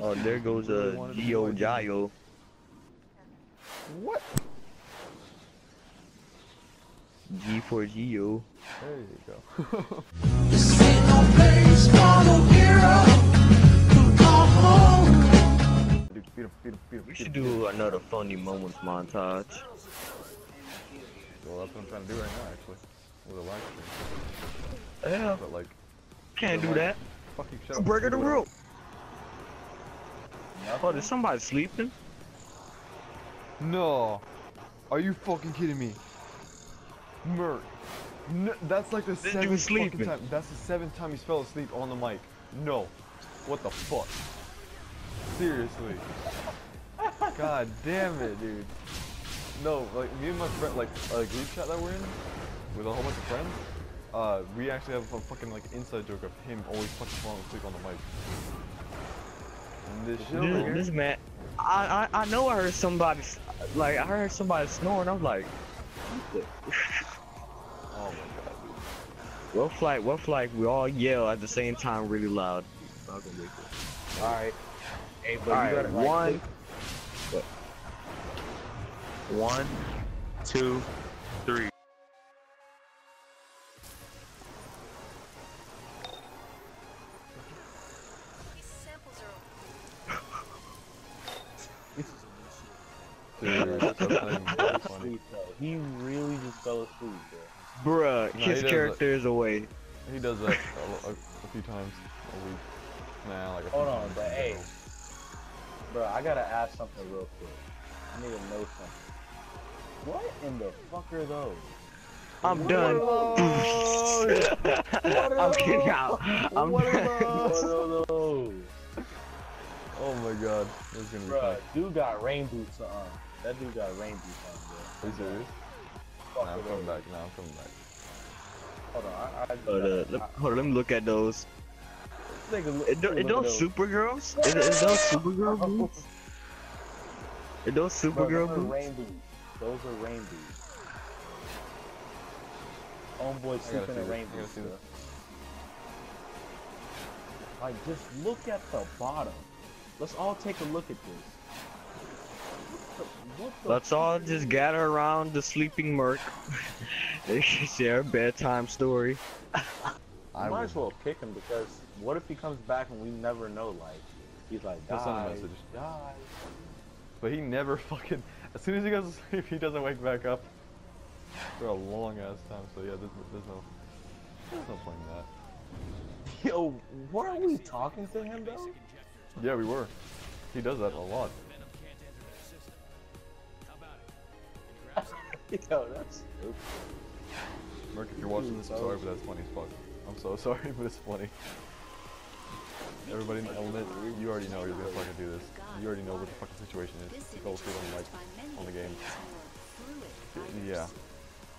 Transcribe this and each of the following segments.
Oh, there goes uh, a Gio What? G for Gio. There you go. This ain't no place for no hero We should do another funny moments montage. Well, that's what I'm trying to do right now, actually. With a live stream. Yeah, But like, can't do Like, that. fucking shut up. Break of the rule. Oh, is somebody sleeping? No. Are you fucking kidding me? Merc. No, that's like the seventh fucking time. That's the seventh time he's fell asleep on the mic. No. What the fuck? Seriously. God damn it, dude. No, like me and my friend, like a group chat that we're in with a whole bunch of friends. Uh, we actually have a fucking like inside joke of him always fucking falling asleep on the mic. This shit This, this man, I, I I know I heard somebody, like I heard somebody snoring. I'm like, what the- Oh my god, dude. what flight? What flight? We all yell at the same time, really loud. Hey, but All you right, gotta like, one, one, two, Dude, that's He funny. fell asleep, though. He really just fell asleep, bro. Bruh, No, his character is away. He does that a, a, a few times a week. Nah, like a few Hold on, but hey. general. Bro, I gotta ask something real quick. I need to know something. What in the fuck are those? I'm done. I'm getting out. I'm What done. What are those? Oh my god, this is gonna be fun. dude got rain boots on. That dude got rain boots on, bro. Are you serious? Nah, I'm coming back. Nah, I'm coming back. Hold on, I, I, Hold, uh, let, hold on, let me look at those. Nigga, look- Is, tho- look is at those Supergirls? Is, is those Supergirl boots? Is those Bro, Supergirl those are boots? rain boots. Those are rain boots. Homeboy sleeping in this, rain boots. see bro. this. Like, just look at the bottom. Let's all take a look at this. What the, what the Let's all just gather around the sleeping Merc. they can share a bedtime story. I might will. as well kick him because what if he comes back and we never know? Like, he's like, Just send a guys, message. guys. But he never fucking. As soon as he goes to sleep, he doesn't wake back up for a long ass time. So yeah, there's, there's no, there's no point in that. Yo, weren't we talking to him though? Yeah, we were. He does that a lot. Yo, that's stupid. Merc, if you're watching this, I'm sorry, but that's funny as fuck. I'm so sorry, but it's funny. Everybody, in the element, you already know you're gonna fucking do this. You already know what the fucking situation is. You fell asleep on the mic, on the game. Yeah,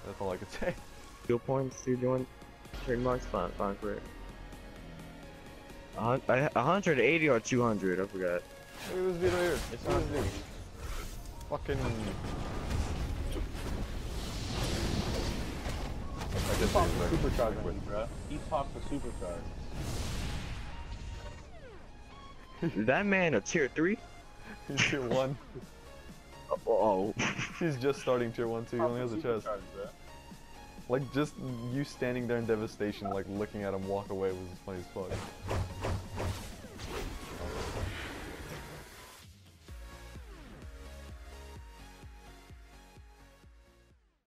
that's all I could say. Skill points to doing trademarks? Fine, fine, great. A 180 or 200, I forgot. Look at this video here. It's Look at this dude. Fucking. I He just talked use to Merc. Supercharger, me, bro. He talked to Supercharger. That man a tier 3? He's tier one. Oh, oh, He's just starting tier one too. He only has a chest. Like just you standing there in devastation, like looking at him walk away was funny as fuck.